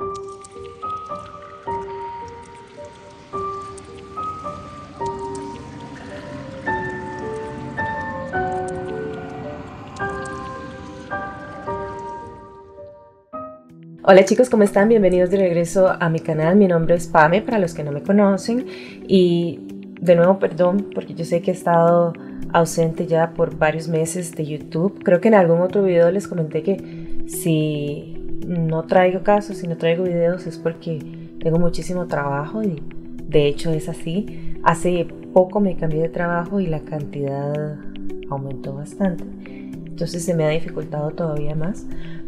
Hola chicos, ¿cómo están? Bienvenidos de regreso a mi canal. Mi nombre es Pame, para los que no me conocen. Y de nuevo, perdón, porque yo sé que he estado ausente ya por varios meses de YouTube. Creo que en algún otro video les comenté que si no traigo casos, si no traigo videos es porque tengo muchísimo trabajo y de hecho es así. Hace poco me cambié de trabajo y la cantidad aumentó bastante. Entonces se me ha dificultado todavía más.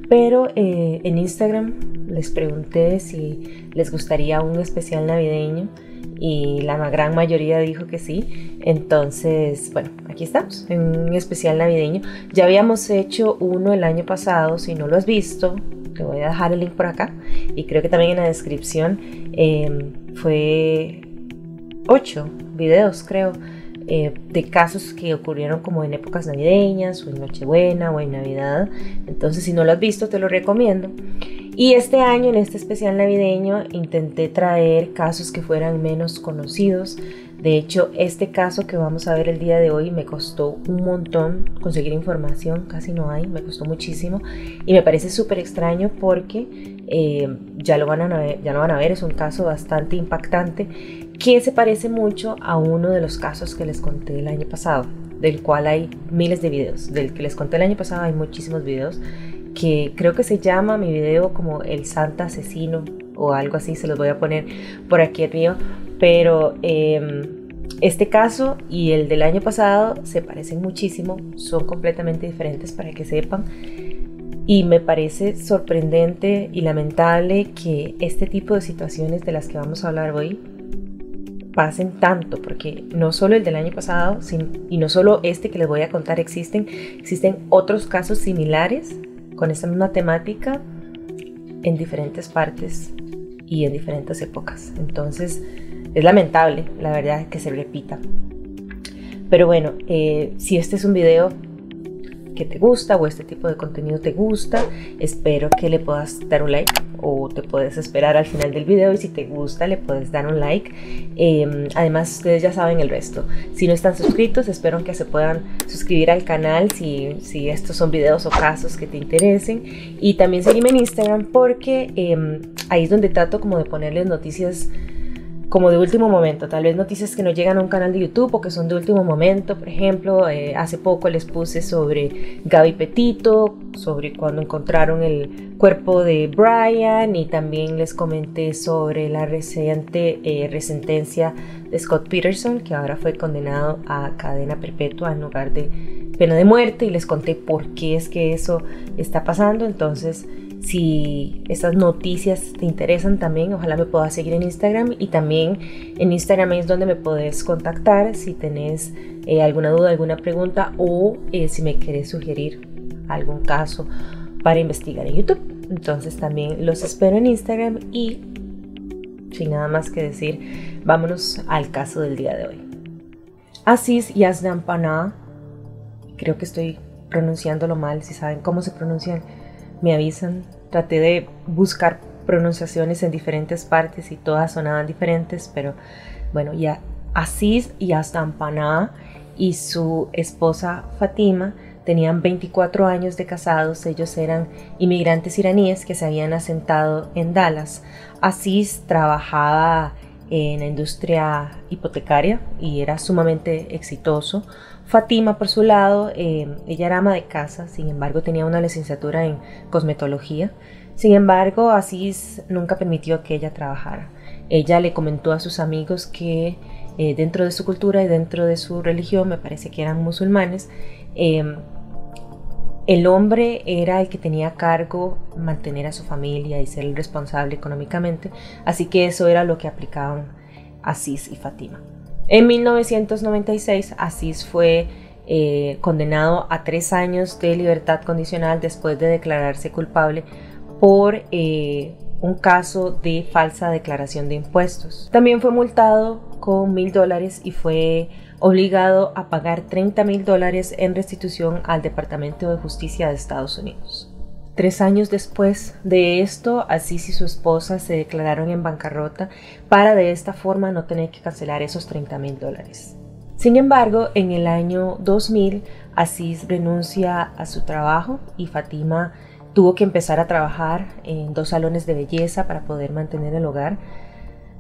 Pero eh, en Instagram les pregunté si les gustaría un especial navideño y la gran mayoría dijo que sí. Entonces, bueno, aquí estamos, en un especial navideño. Ya habíamos hecho uno el año pasado, si no lo has visto, te voy a dejar el link por acá y creo que también en la descripción em, fue ocho videos, creo eh, de casos que ocurrieron como en épocas navideñas o en Nochebuena o en Navidad. Entonces, si no lo has visto, te lo recomiendo. Y este año, en este especial navideño, intenté traer casos que fueran menos conocidos. De hecho, este caso que vamos a ver el día de hoy me costó un montón conseguir información, casi no hay, me costó muchísimo. Y me parece súper extraño porque eh, ya, lo van a ver, ya lo van a ver, es un caso bastante impactante que se parece mucho a uno de los casos que les conté el año pasado, del cual hay miles de videos. Del que les conté el año pasado hay muchísimos videos, que creo que se llama mi video como El Santa Asesino o algo así, se los voy a poner por aquí arriba, pero em, este caso y el del año pasado se parecen muchísimo, son completamente diferentes para que sepan. Y me parece sorprendente y lamentable que este tipo de situaciones de las que vamos a hablar hoy pasen tanto, porque no solo el del año pasado y no solo este que les voy a contar existen, existen otros casos similares con esta misma temática en diferentes partes y en diferentes épocas. Entonces es lamentable, la verdad, que se repita. Pero bueno, eh, si este es un video que te gusta o este tipo de contenido te gusta, espero que le puedas dar un like o te puedes esperar al final del video y si te gusta le puedes dar un like. Em, además ustedes ya saben el resto. Si no están suscritos, espero que se puedan suscribir al canal si, si estos son videos o casos que te interesen. Y también seguirme en Instagram porque em, ahí es donde trato como de ponerles noticias como de último momento, tal vez noticias que no llegan a un canal de YouTube o que son de último momento, por ejemplo, eh, hace poco les puse sobre Gaby Petito, sobre cuando encontraron el cuerpo de Brian y también les comenté sobre la reciente eh, resentencia de Scott Peterson, que ahora fue condenado a cadena perpetua en lugar de pena de muerte y les conté por qué es que eso está pasando, entonces si estas noticias te interesan también, ojalá me puedas seguir en Instagram y también en Instagram es donde me puedes contactar si tenés eh, alguna duda, alguna pregunta o eh, si me quieres sugerir algún caso para investigar en YouTube. Entonces también los espero en Instagram y sin nada más que decir, vámonos al caso del día de hoy. Aziz Yazdampana, creo que estoy pronunciándolo mal, si saben cómo se pronuncian me avisan. Traté de buscar pronunciaciones en diferentes partes y todas sonaban diferentes, pero bueno, ya Asís y Astampaná y su esposa Fatima tenían 24 años de casados, ellos eran inmigrantes iraníes que se habían asentado en Dallas. Asís trabajaba en la industria hipotecaria y era sumamente exitoso. Fatima, por su lado, eh, ella era ama de casa, sin embargo tenía una licenciatura en cosmetología. Sin embargo, Asís nunca permitió que ella trabajara. Ella le comentó a sus amigos que eh, dentro de su cultura y dentro de su religión, me parece que eran musulmanes, em, el hombre era el que tenía a cargo mantener a su familia y ser el responsable económicamente, así que eso era lo que aplicaban Asís y Fatima. En 1996, Asís fue eh, condenado a tres años de libertad condicional después de declararse culpable por eh, un caso de falsa declaración de impuestos. También fue multado con mil dólares y fue obligado a pagar 30 mil dólares en restitución al Departamento de Justicia de Estados Unidos. Tres años después de esto, Asís y su esposa se declararon en bancarrota para de esta forma no tener que cancelar esos 30 mil dólares. Sin embargo, en el año 2000, Asís renuncia a su trabajo y Fatima tuvo que empezar a trabajar en dos salones de belleza para poder mantener el hogar.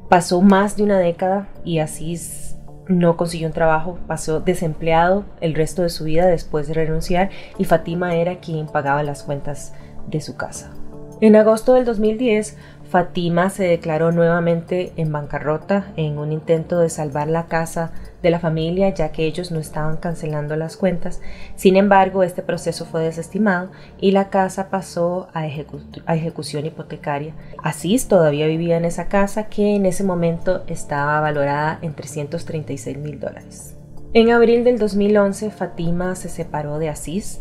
Pasó más de una década y Asís no consiguió un trabajo, pasó desempleado el resto de su vida después de renunciar y Fatima era quien pagaba las cuentas de su casa. En agosto del 2010, Fatima se declaró nuevamente en bancarrota en un intento de salvar la casa de la familia ya que ellos no estaban cancelando las cuentas. Sin embargo, este proceso fue desestimado y la casa pasó a, ejecución hipotecaria. Asís todavía vivía en esa casa que en ese momento estaba valorada en 336 mil dólares. En abril del 2011, Fatima se separó de Asís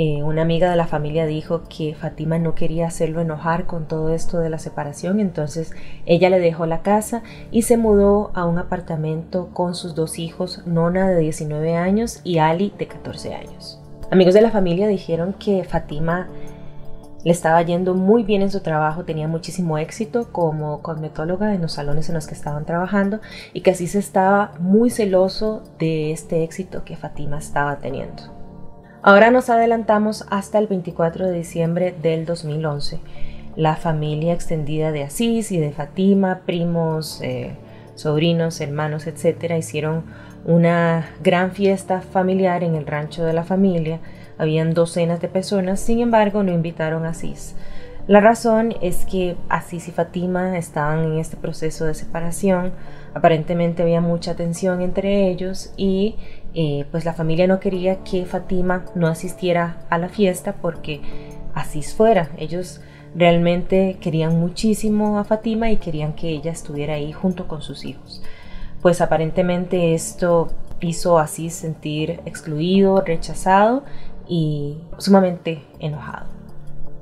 eh, una amiga de la familia dijo que Fatima no quería hacerlo enojar con todo esto de la separación, entonces ella le dejó la casa y se mudó a un apartamento con sus dos hijos, Nona de 19 años y Ali de 14 años. Amigos de la familia dijeron que Fatima le estaba yendo muy bien en su trabajo, tenía muchísimo éxito como cosmetóloga en los salones en los que estaban trabajando y que así se estaba muy celoso de este éxito que Fatima estaba teniendo. Ahora nos adelantamos hasta el 24 de diciembre del 2011. La familia extendida de Asís y de Fatima, primos, eh, sobrinos, hermanos, etcétera, hicieron una gran fiesta familiar en el rancho de la familia. Habían docenas de personas, sin embargo, no invitaron a Asís. La razón es que Asís y Fatima estaban en este proceso de separación, aparentemente había mucha tensión entre ellos y eh, pues la familia no quería que Fatima no asistiera a la fiesta porque Asís fuera. Ellos realmente querían muchísimo a Fatima y querían que ella estuviera ahí junto con sus hijos. Pues aparentemente esto hizo a Asís sentir excluido, rechazado y sumamente enojado.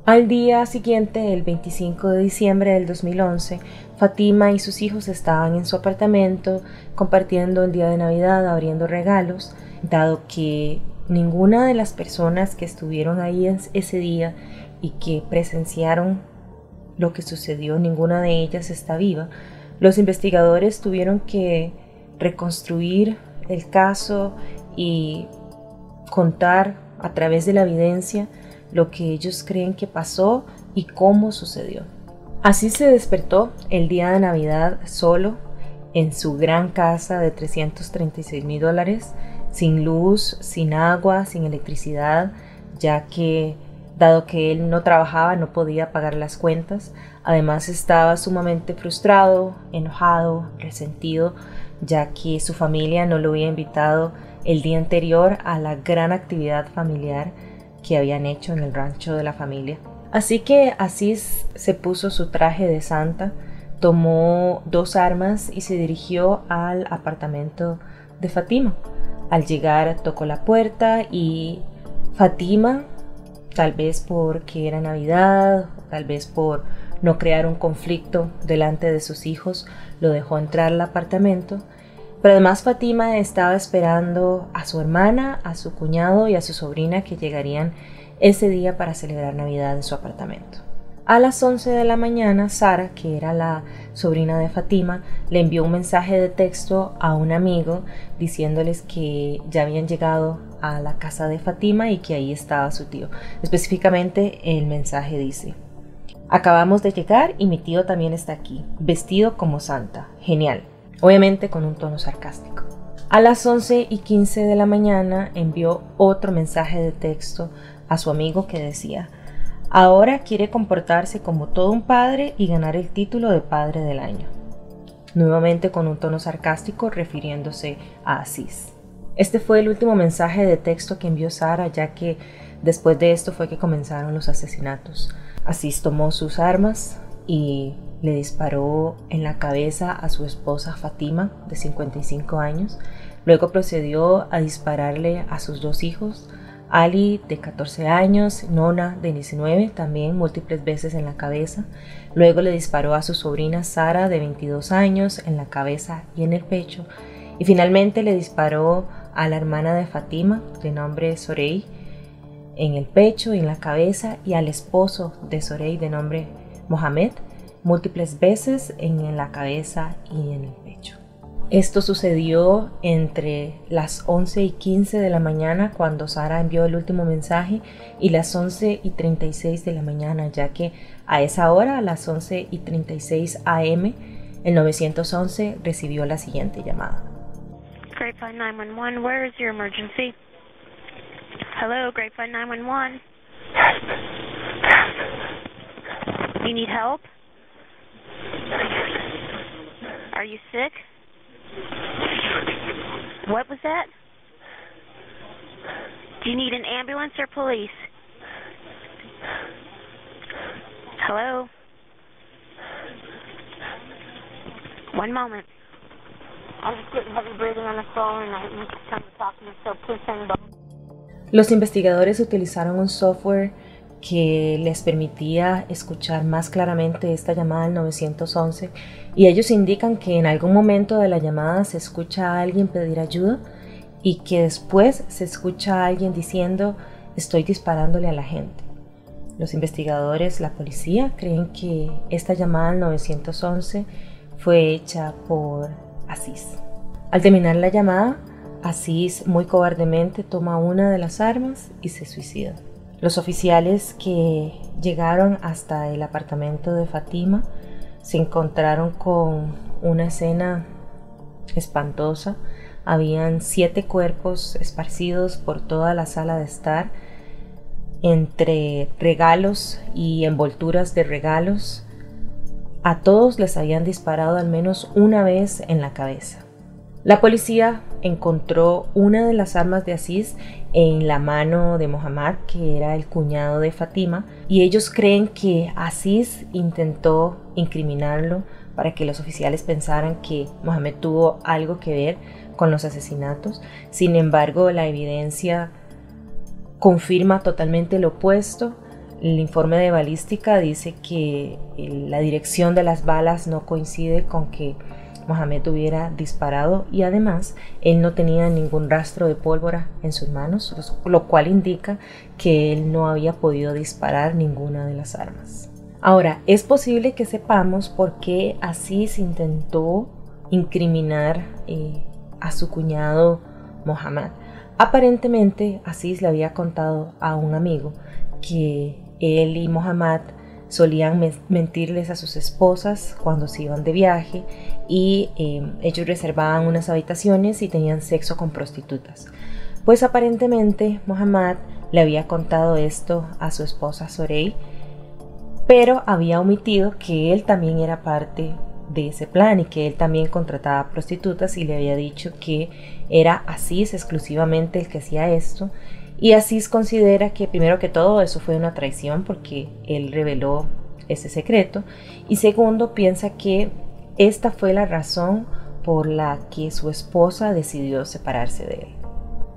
Al día siguiente, el 25 de diciembre del 2011, Fatima y sus hijos estaban en su apartamento compartiendo el día de Navidad, abriendo regalos, dado que ninguna de las personas que estuvieron ahí ese día y que presenciaron lo que sucedió, ninguna de ellas está viva. Los investigadores tuvieron que reconstruir el caso y contar a través de la evidencia lo que ellos creen que pasó y cómo sucedió. Así se despertó el día de Navidad solo en su gran casa de 336 mil dólares, sin luz, sin agua, sin electricidad, ya que dado que él no trabajaba no podía pagar las cuentas. Además estaba sumamente frustrado, enojado, resentido, ya que su familia no lo había invitado el día anterior a la gran actividad familiar que habían hecho en el rancho de la familia. Así que Asís se puso su traje de santa, tomó dos armas y se dirigió al apartamento de Fatima. Al llegar tocó la puerta y Fatima, tal vez porque era Navidad, tal vez por no crear un conflicto delante de sus hijos, lo dejó entrar al apartamento además Fatima estaba esperando a su hermana, a su cuñado y a su sobrina que llegarían ese día para celebrar Navidad en su apartamento. A las 11 de la mañana, Sara, que era la sobrina de Fatima, le envió un mensaje de texto a un amigo diciéndoles que ya habían llegado a la casa de Fatima y que ahí estaba su tío. Específicamente el mensaje dice, Acabamos de llegar y mi tío también está aquí, vestido como santa. Genial obviamente con un tono sarcástico. A las 11 y 15 de la mañana envió otro mensaje de texto a su amigo que decía, ahora quiere comportarse como todo un padre y ganar el título de padre del año. Nuevamente con un tono sarcástico refiriéndose a Asís. Este fue el último mensaje de texto que envió Sara ya que después de esto fue que comenzaron los asesinatos. Asís tomó sus armas y le disparó en la cabeza a su esposa Fatima, de 55 años. Luego procedió a dispararle a sus dos hijos, Ali, de 14 años, Nona, de 19, también múltiples veces en la cabeza. Luego le disparó a su sobrina Sara, de 22 años, en la cabeza y en el pecho. Y finalmente le disparó a la hermana de Fatima, de nombre Sorey, en el pecho y en la cabeza y al esposo de Sorey de nombre Mohamed múltiples veces en la cabeza y en el pecho. Esto sucedió entre las 11 y 15 de la mañana cuando Sara envió el último mensaje y las 11 y 36 de la mañana, ya que a esa hora, a las 11 y 36 am, el 911 recibió la siguiente llamada. Grapevine 911, where is your emergency? Hello, Grapevine 911. Do you need help? Are you sick? What was that? Do you need an ambulance or police? Hello? One moment. I'm just getting heavy breathing on the phone and I need someone to talk to me, so please send both. Los investigadores utilizaron un software que les permitía escuchar más claramente esta llamada al 911 y ellos indican que en algún momento de la llamada se escucha a alguien pedir ayuda y que después se escucha a alguien diciendo estoy disparándole a la gente. Los investigadores, la policía, creen que esta llamada al 911 fue hecha por Asís. Al terminar la llamada, Asís muy cobardemente toma una de las armas y se suicida. Los oficiales que llegaron hasta el apartamento de Fatima se encontraron con una escena espantosa. Habían siete cuerpos esparcidos por toda la sala de estar, entre regalos y envolturas de regalos. A todos les habían disparado al menos una vez en la cabeza. La policía encontró una de las armas de Asís en la mano de Mohammad, que era el cuñado de Fatima, y ellos creen que Asís intentó incriminarlo para que los oficiales pensaran que Mohamed tuvo algo que ver con los asesinatos. Sin embargo, la evidencia confirma totalmente lo opuesto. El informe de balística dice que la dirección de las balas no coincide con que Mohamed hubiera disparado y además él no tenía ningún rastro de pólvora en sus manos, lo cual indica que él no había podido disparar ninguna de las armas. Ahora, es posible que sepamos por qué Asís intentó incriminar eh, a su cuñado Mohamed. Aparentemente, Asís le había contado a un amigo que él y Mohamed solían mentirles a sus esposas cuando se iban de viaje y em, ellos reservaban unas habitaciones y tenían sexo con prostitutas. Pues aparentemente Mohammad le había contado esto a su esposa Sorey, pero había omitido que él también era parte de ese plan y que él también contrataba prostitutas y le había dicho que era Asís exclusivamente el que hacía esto y Asís considera que primero que todo eso fue una traición porque él reveló ese secreto y segundo piensa que esta fue la razón por la que su esposa decidió separarse de él.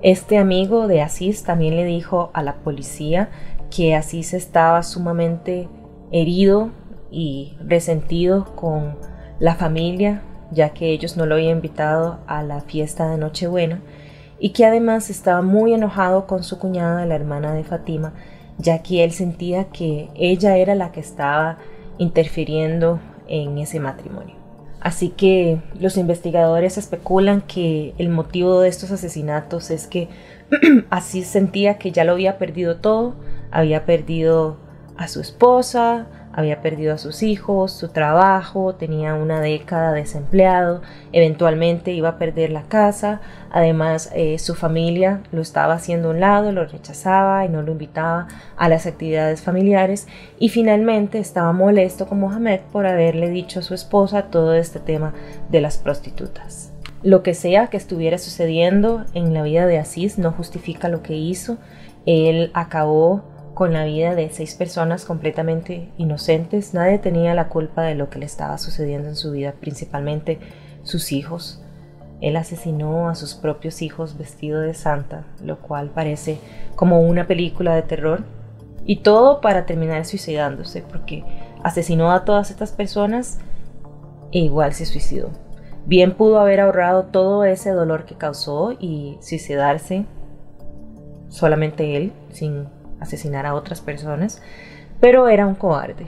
Este amigo de Asís también le dijo a la policía que Asís estaba sumamente herido y resentido con la familia, ya que ellos no lo habían invitado a la fiesta de Nochebuena, y que además estaba muy enojado con su cuñada, la hermana de Fatima, ya que él sentía que ella era la que estaba interfiriendo en ese matrimonio. Así que los investigadores especulan que el motivo de estos asesinatos es que así sentía que ya lo había perdido todo, había perdido a su esposa, había perdido a sus hijos, su trabajo, tenía una década desempleado, eventualmente iba a perder la casa, además eh, su familia lo estaba haciendo a un lado, lo rechazaba y no lo invitaba a las actividades familiares. Y finalmente estaba molesto con Mohamed por haberle dicho a su esposa todo este tema de las prostitutas. Lo que sea que estuviera sucediendo en la vida de Asís no justifica lo que hizo, él acabó con la vida de seis personas completamente inocentes. Nadie tenía la culpa de lo que le estaba sucediendo en su vida, principalmente sus hijos. Él asesinó a sus propios hijos vestido de santa, lo cual parece como una película de terror. Y todo para terminar suicidándose, porque asesinó a todas estas personas e igual se suicidó. Bien pudo haber ahorrado todo ese dolor que causó y suicidarse solamente él, sin asesinar a otras personas, pero era un cobarde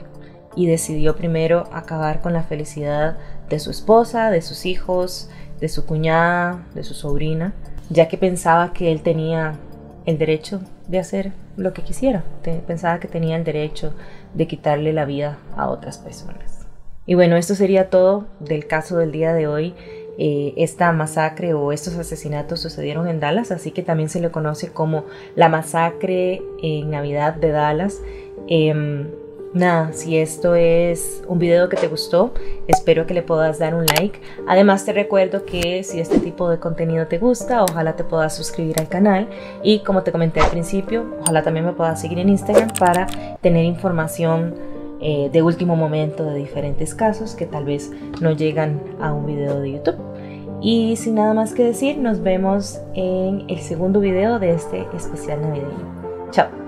y decidió primero acabar con la felicidad de su esposa, de sus hijos, de su cuñada, de su sobrina, ya que pensaba que él tenía el derecho de hacer lo que quisiera, pensaba que tenía el derecho de quitarle la vida a otras personas. Y bueno, esto sería todo del caso del día de hoy. Eh, esta masacre o estos asesinatos sucedieron en Dallas, así que también se le conoce como la masacre en Navidad de Dallas. Em, Nada, si esto es un video que te gustó, espero que le puedas dar un like. Además te recuerdo que si este tipo de contenido te gusta, ojalá te puedas suscribir al canal y como te comenté al principio, ojalá también me puedas seguir en Instagram para tener información eh, de último momento de diferentes casos que tal vez no llegan a un video de YouTube. Y sin nada más que decir, nos vemos en el segundo video de este especial navideño. Chao.